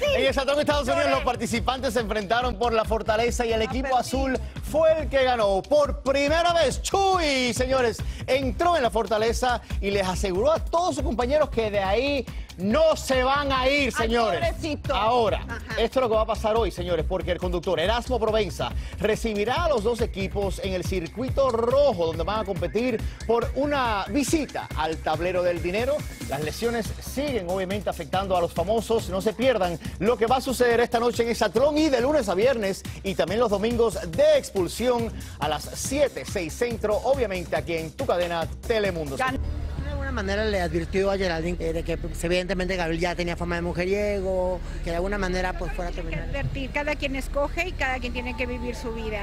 Sí. En el Satrón, Estados Unidos, los participantes se enfrentaron por la fortaleza y el equipo azul fue el que ganó. Por primera vez, Chuy, señores, entró en la fortaleza y les aseguró a todos sus compañeros que de ahí no se van a ir, señores. pobrecito. Ahora, Ajá. esto es lo que va a pasar hoy, señores, porque el conductor Erasmo Provenza recibirá a los dos equipos en el circuito rojo, donde van a competir por una visita al tablero del dinero. Las lesiones siguen, obviamente, afectando a los famosos. No se pierdan lo que va a suceder esta noche en Exatlón y de lunes a viernes y también los domingos de expulsión a las 7, 6 centro, obviamente aquí en tu cadena Telemundo. Gan- De alguna manera le advirtió a Geraldine eh, de que pues, evidentemente Gabriel ya tenía fama de mujeriego, que de alguna manera pues fuera a terminar. advertir, cada quien escoge y cada quien tiene que vivir su vida.